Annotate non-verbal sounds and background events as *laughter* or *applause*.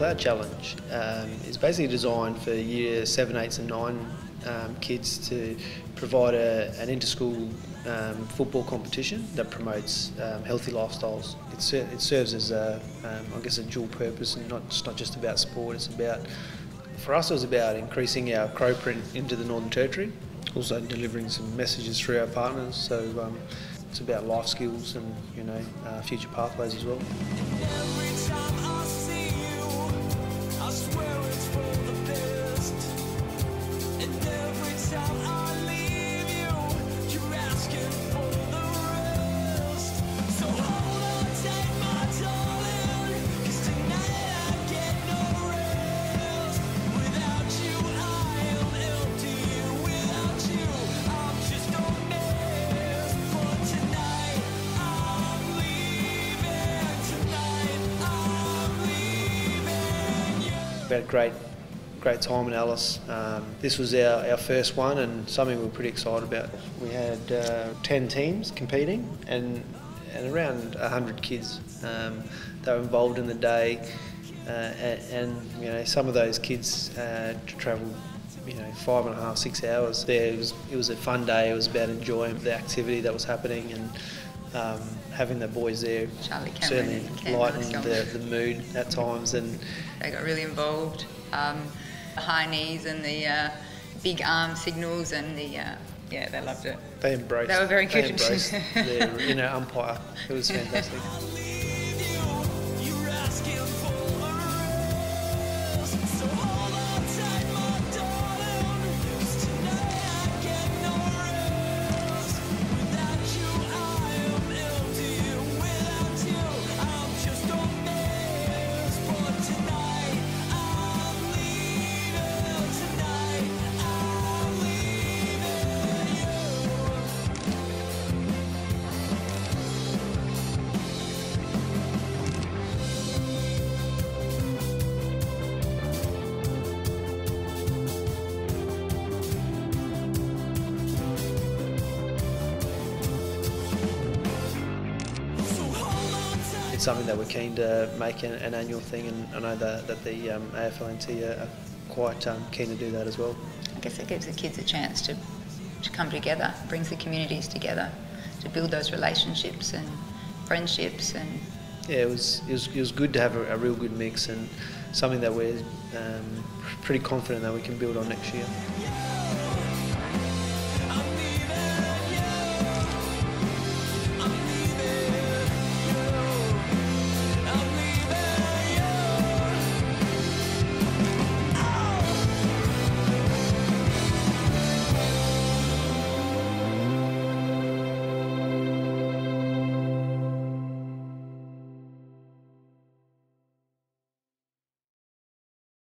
McLeod Challenge um, is basically designed for year 7, 8 and 9 um, kids to provide a, an inter-school um, football competition that promotes um, healthy lifestyles. It, ser it serves as a, um, I guess, a dual purpose, and not it's not just about sport. It's about, for us, it was about increasing our crow print into the Northern Territory, also delivering some messages through our partners. So um, it's about life skills and you know uh, future pathways as well. unfold. Had a great, great time in Alice. Um, this was our, our first one and something we were pretty excited about. We had uh, 10 teams competing and, and around 100 kids um, that were involved in the day. Uh, and, and, you know, some of those kids uh, travelled you know, five and a half, six hours there. It was, it was a fun day. It was about enjoying the activity that was happening and um, having the boys there certainly lightened the, the, mood at times. And they got really involved. Um, the high knees and the uh, big arm signals and the uh, yeah, they loved it. They embraced. They were very good. They embraced *laughs* their you know umpire. It was fantastic. It's something that we're keen to make an, an annual thing, and I know that, that the um, AFLNT are, quite um, keen to do that as well. I guess it gives the kids a chance to, to come together, brings the communities together, to build those relationships and friendships and. Yeah, it was it was, it was good to have a, a real good mix and something that we're um, pretty confident that we can build on next year.